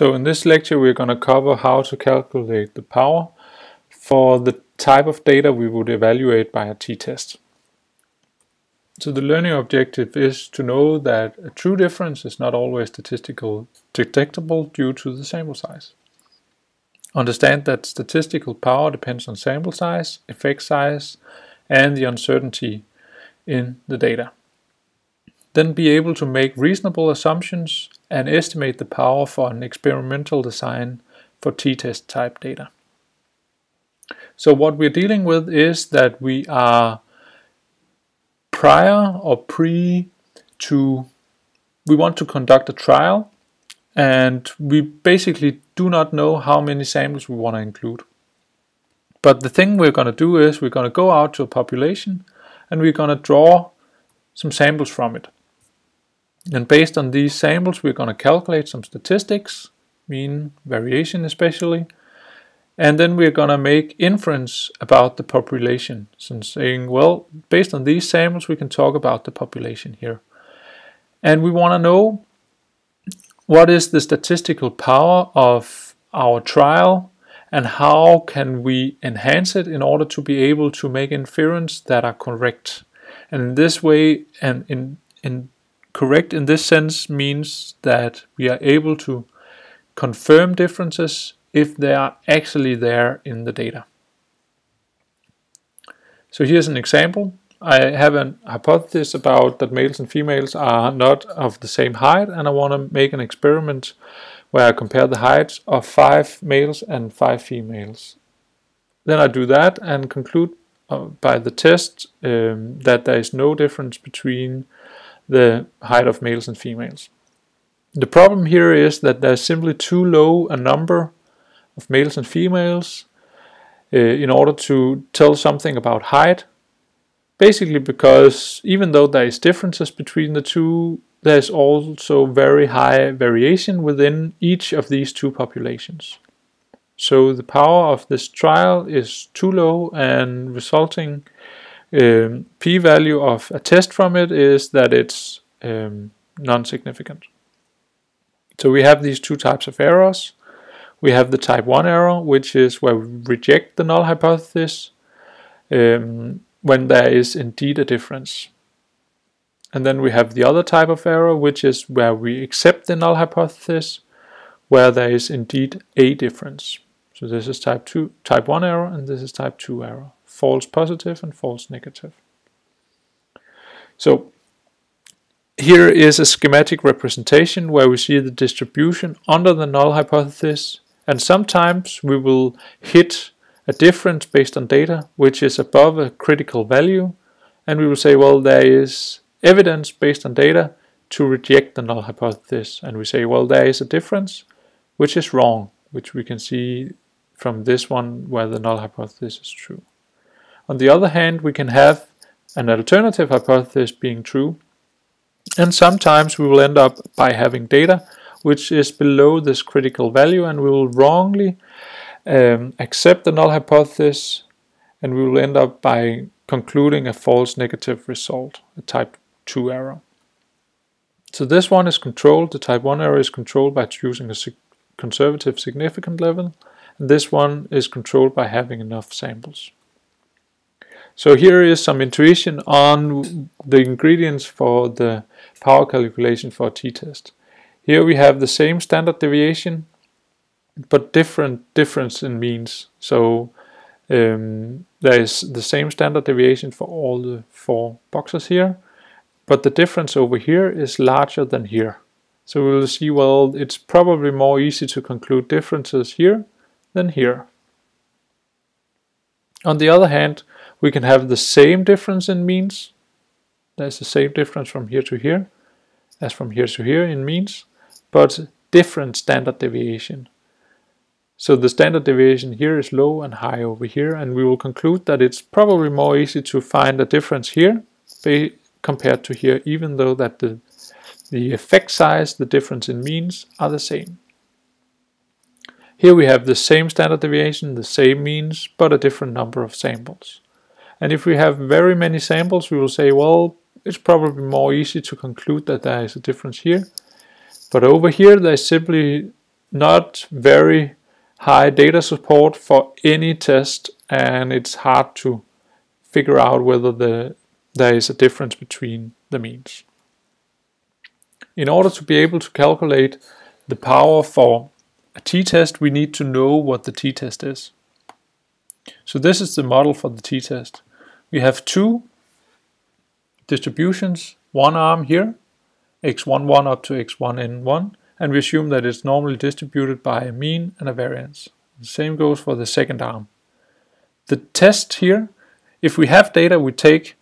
So in this lecture we're going to cover how to calculate the power for the type of data we would evaluate by a t-test. So the learning objective is to know that a true difference is not always statistically detectable due to the sample size. Understand that statistical power depends on sample size, effect size, and the uncertainty in the data. Then be able to make reasonable assumptions and estimate the power for an experimental design for t-test type data. So what we're dealing with is that we are prior or pre to, we want to conduct a trial and we basically do not know how many samples we want to include. But the thing we're going to do is we're going to go out to a population and we're going to draw some samples from it. And based on these samples, we're going to calculate some statistics, mean variation especially, and then we're going to make inference about the population. So saying, well, based on these samples, we can talk about the population here. And we want to know what is the statistical power of our trial and how can we enhance it in order to be able to make inference that are correct. And in this way, and in, in Correct in this sense means that we are able to confirm differences if they are actually there in the data. So here's an example. I have a hypothesis about that males and females are not of the same height and I want to make an experiment where I compare the heights of five males and five females. Then I do that and conclude uh, by the test um, that there is no difference between the height of males and females. The problem here is that there's simply too low a number of males and females uh, in order to tell something about height. Basically because even though there is differences between the two, there's also very high variation within each of these two populations. So the power of this trial is too low and resulting um, p-value of a test from it is that it's um, non-significant. So we have these two types of errors. We have the type 1 error, which is where we reject the null hypothesis um, when there is indeed a difference. And then we have the other type of error, which is where we accept the null hypothesis, where there is indeed a difference. So this is type 2, type 1 error, and this is type 2 error false positive and false negative. So here is a schematic representation where we see the distribution under the null hypothesis and sometimes we will hit a difference based on data which is above a critical value and we will say well there is evidence based on data to reject the null hypothesis and we say well there is a difference which is wrong which we can see from this one where the null hypothesis is true. On the other hand, we can have an alternative hypothesis being true, and sometimes we will end up by having data which is below this critical value, and we will wrongly um, accept the null hypothesis, and we will end up by concluding a false negative result, a type 2 error. So this one is controlled, the type 1 error is controlled by choosing a conservative significant level, and this one is controlled by having enough samples. So here is some intuition on the ingredients for the power calculation for t-test. Here we have the same standard deviation, but different difference in means. So um, there is the same standard deviation for all the four boxes here, but the difference over here is larger than here. So we'll see, well, it's probably more easy to conclude differences here than here. On the other hand, we can have the same difference in means. There's the same difference from here to here as from here to here in means, but different standard deviation. So the standard deviation here is low and high over here, and we will conclude that it's probably more easy to find a difference here compared to here, even though that the, the effect size, the difference in means are the same. Here we have the same standard deviation, the same means, but a different number of samples. And if we have very many samples, we will say, well, it's probably more easy to conclude that there is a difference here. But over here, there's simply not very high data support for any test and it's hard to figure out whether the, there is a difference between the means. In order to be able to calculate the power for a t-test, we need to know what the t-test is. So this is the model for the t-test. We have two distributions, one arm here, x11 up to x1n1, and we assume that it's normally distributed by a mean and a variance. The same goes for the second arm. The test here, if we have data, we take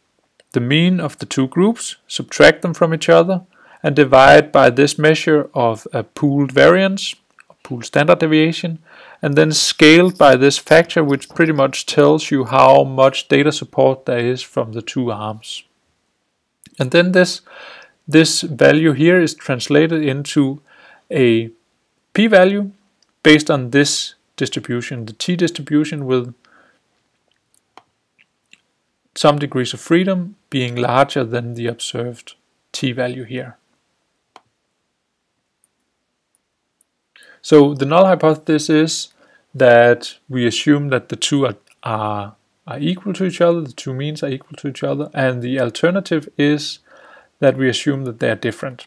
the mean of the two groups, subtract them from each other, and divide by this measure of a pooled variance, pooled standard deviation, and then scaled by this factor which pretty much tells you how much data support there is from the two arms. And then this, this value here is translated into a p-value based on this distribution, the t-distribution with some degrees of freedom being larger than the observed t-value here. So the null hypothesis is that we assume that the two are, are, are equal to each other, the two means are equal to each other, and the alternative is that we assume that they are different.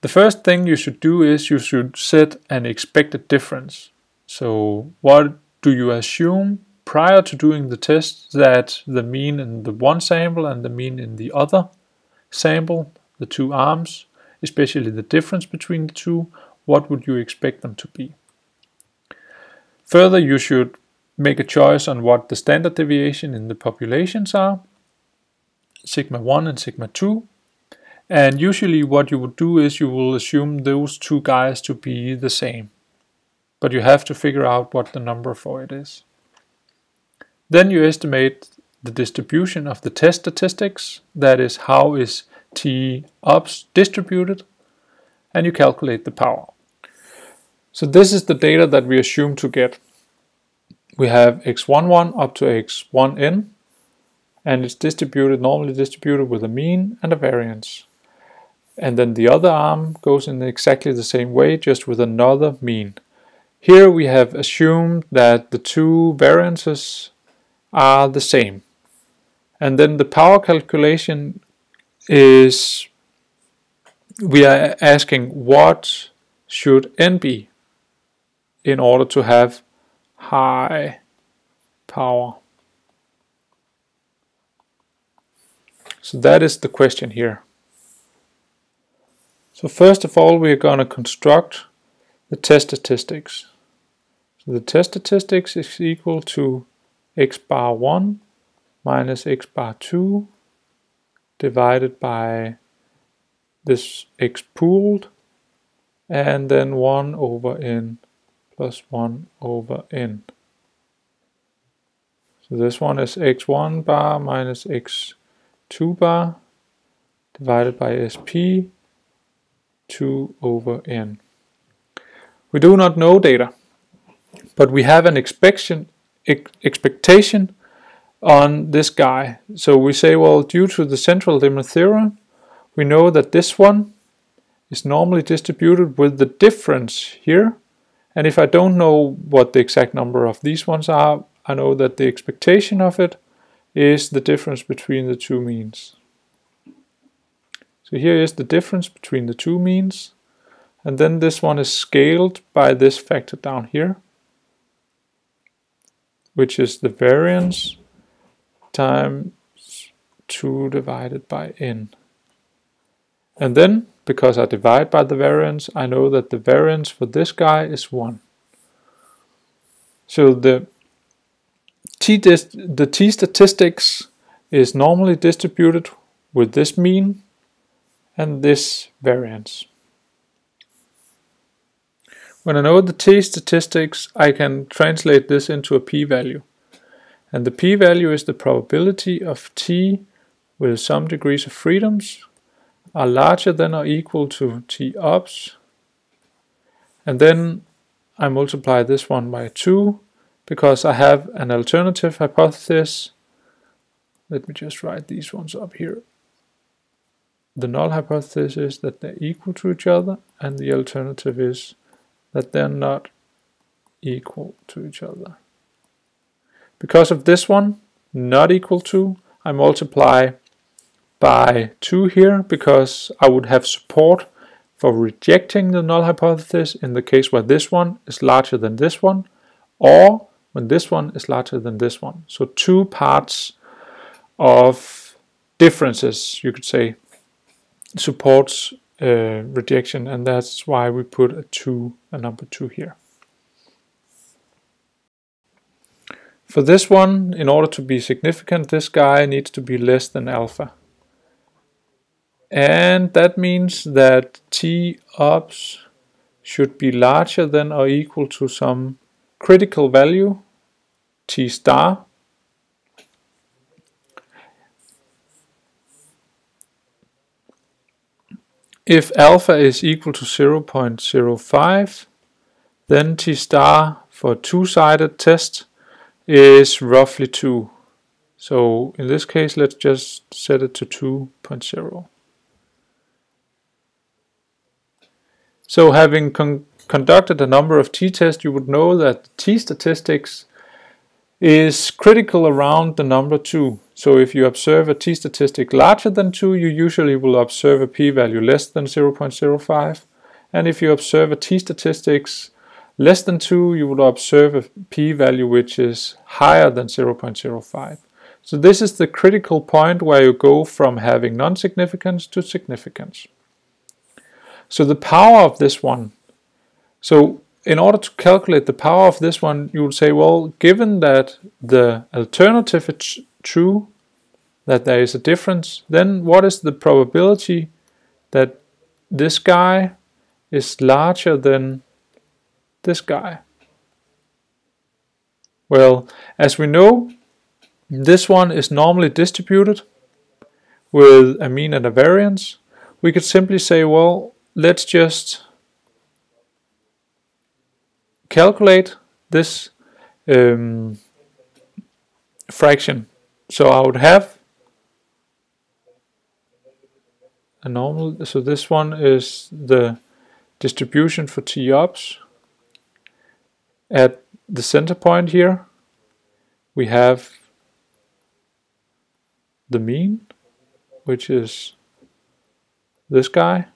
The first thing you should do is you should set an expected difference. So what do you assume prior to doing the test that the mean in the one sample and the mean in the other sample, the two arms, especially the difference between the two, what would you expect them to be? Further, you should make a choice on what the standard deviation in the populations are, sigma 1 and sigma 2, and usually what you would do is you will assume those two guys to be the same. But you have to figure out what the number for it is. Then you estimate the distribution of the test statistics, that is how is T ops distributed, and you calculate the power. So this is the data that we assume to get. We have x11 up to x1n, and it's distributed, normally distributed with a mean and a variance and then the other arm goes in exactly the same way, just with another mean. Here we have assumed that the two variances are the same. And then the power calculation is, we are asking what should n be in order to have high power. So that is the question here. So first of all, we're going to construct the test statistics. So the test statistics is equal to x bar 1 minus x bar 2 divided by this x pooled and then 1 over n plus 1 over n. So this one is x1 bar minus x2 bar divided by sp 2 over n. We do not know data, but we have an expectation, expectation on this guy. So we say, well, due to the central limit theorem, we know that this one is normally distributed with the difference here. And if I don't know what the exact number of these ones are, I know that the expectation of it is the difference between the two means. So here is the difference between the two means. And then this one is scaled by this factor down here, which is the variance times 2 divided by n. And then, because I divide by the variance, I know that the variance for this guy is 1. So the t, the t statistics is normally distributed with this mean and this variance. When I know the t statistics, I can translate this into a p-value. And the p-value is the probability of t with some degrees of freedoms are larger than or equal to t ops. And then I multiply this one by 2 because I have an alternative hypothesis. Let me just write these ones up here the null hypothesis is that they're equal to each other and the alternative is that they're not equal to each other. Because of this one, not equal to, I multiply by 2 here because I would have support for rejecting the null hypothesis in the case where this one is larger than this one or when this one is larger than this one. So two parts of differences, you could say, supports uh, rejection and that's why we put a 2, a number 2 here. For this one, in order to be significant, this guy needs to be less than alpha. And that means that T ops should be larger than or equal to some critical value, T star. If alpha is equal to 0.05, then T star for two-sided test is roughly 2. So in this case, let's just set it to 2.0. So having con conducted a number of t-tests, you would know that t-statistics is critical around the number 2. So if you observe a t-statistic larger than 2, you usually will observe a p-value less than 0.05. And if you observe a t-statistics less than 2, you will observe a p-value which is higher than 0.05. So this is the critical point where you go from having non-significance to significance. So the power of this one, so in order to calculate the power of this one, you would say, well, given that the alternative is true, that there is a difference, then what is the probability that this guy is larger than this guy? Well, as we know, this one is normally distributed with a mean and a variance. We could simply say, well, let's just calculate this um, fraction. So I would have a normal, so this one is the distribution for T ops at the center point here we have the mean which is this guy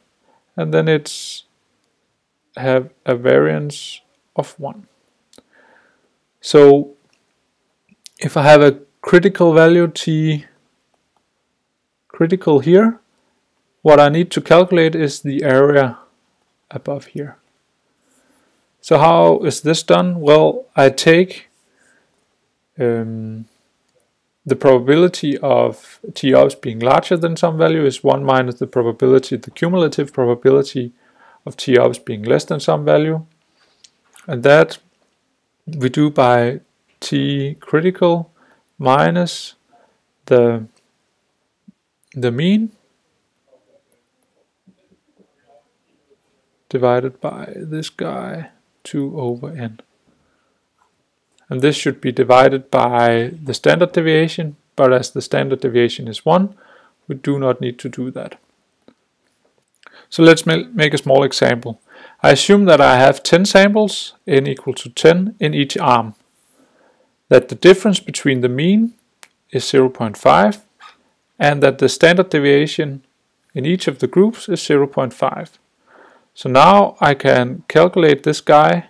and then it's have a variance of 1 so if I have a critical value t critical here what I need to calculate is the area above here so how is this done? Well, I take um, the probability of T ops being larger than some value is 1 minus the probability, the cumulative probability of T ops being less than some value. And that we do by T critical minus the, the mean divided by this guy 2 over n. And this should be divided by the standard deviation, but as the standard deviation is 1, we do not need to do that. So let's make a small example. I assume that I have 10 samples, n equal to 10, in each arm. That the difference between the mean is 0.5 and that the standard deviation in each of the groups is 0.5. So now I can calculate this guy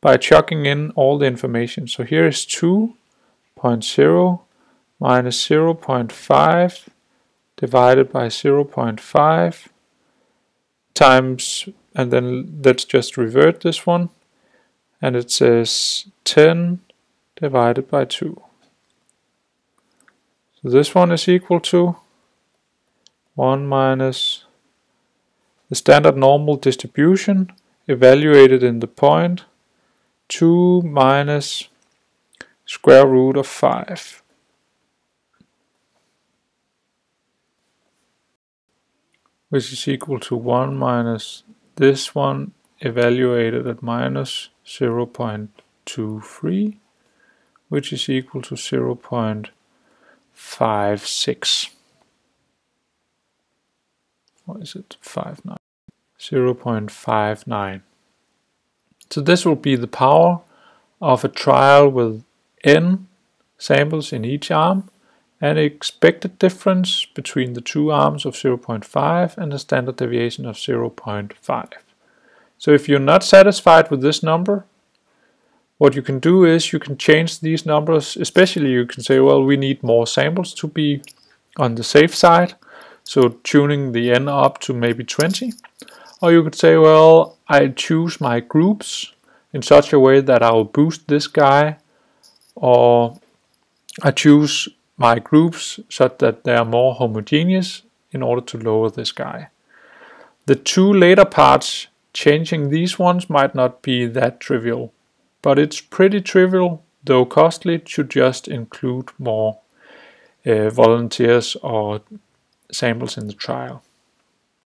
by chucking in all the information. So here is 2.0 minus 0.5 divided by 0.5 times, and then let's just revert this one, and it says 10 divided by 2. So this one is equal to 1 minus the standard normal distribution evaluated in the point 2 minus square root of 5. which is equal to 1 minus this one evaluated at minus 0.23 which is equal to 0.56. or is it 59? 0.59. So this will be the power of a trial with n samples in each arm and expected difference between the two arms of 0.5 and a standard deviation of 0.5. So if you're not satisfied with this number, what you can do is you can change these numbers, especially you can say, well, we need more samples to be on the safe side, so tuning the n up to maybe 20. Or you could say, well, I choose my groups in such a way that I will boost this guy, or I choose my groups such that they are more homogeneous in order to lower this guy. The two later parts, changing these ones might not be that trivial, but it's pretty trivial, though costly, to just include more uh, volunteers or samples in the trial.